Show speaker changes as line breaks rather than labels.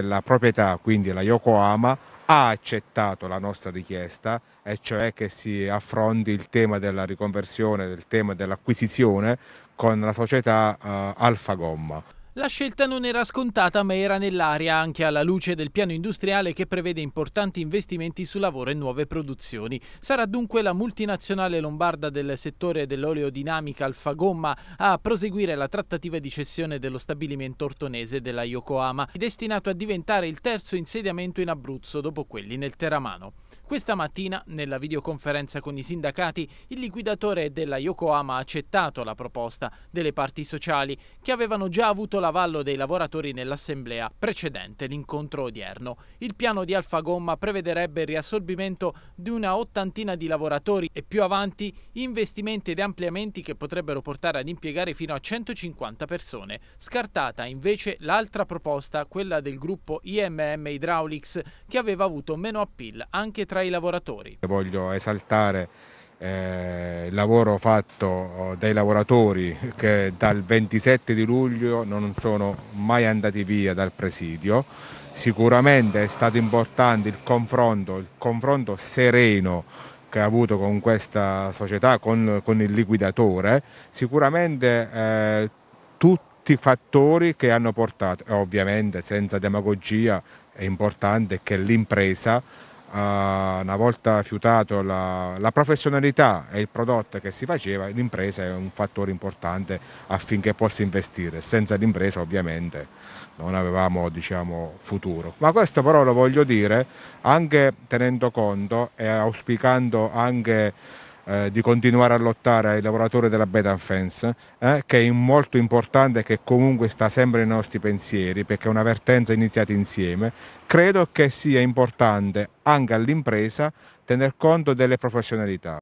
La proprietà, quindi la Yokohama, ha accettato la nostra richiesta e cioè che si affronti il tema della riconversione, il tema dell'acquisizione con la società uh, Alfa Gomma.
La scelta non era scontata ma era nell'aria anche alla luce del piano industriale che prevede importanti investimenti su lavoro e nuove produzioni. Sarà dunque la multinazionale lombarda del settore dell'oleodinamica Alfagomma a proseguire la trattativa di cessione dello stabilimento ortonese della Yokohama, destinato a diventare il terzo insediamento in Abruzzo dopo quelli nel Teramano. Questa mattina, nella videoconferenza con i sindacati, il liquidatore della Yokohama ha accettato la proposta delle parti sociali che avevano già avuto l'avallo dei lavoratori nell'assemblea precedente l'incontro odierno. Il piano di Alfa Gomma prevederebbe il riassorbimento di una ottantina di lavoratori e più avanti investimenti ed ampliamenti che potrebbero portare ad impiegare fino a 150 persone. Scartata invece l'altra proposta, quella del gruppo IMM Hydraulics, che aveva avuto meno appeal anche tra i lavoratori.
Voglio esaltare eh, il lavoro fatto oh, dai lavoratori che dal 27 di luglio non sono mai andati via dal presidio. Sicuramente è stato importante il confronto, il confronto sereno che ha avuto con questa società, con, con il liquidatore, sicuramente eh, tutti fattori che hanno portato, ovviamente senza demagogia è importante che l'impresa una volta fiutato la, la, professionalità e il prodotto che si faceva, l'impresa è un fattore importante affinché possa investire. Senza l'impresa ovviamente non avevamo diciamo, futuro. Ma questo però lo voglio dire anche tenendo conto e auspicando anche eh, di continuare a lottare ai lavoratori della Bed Fence, eh, che è molto importante e che comunque sta sempre nei nostri pensieri perché è una vertenza iniziata insieme. Credo che sia importante anche all'impresa tener conto delle professionalità.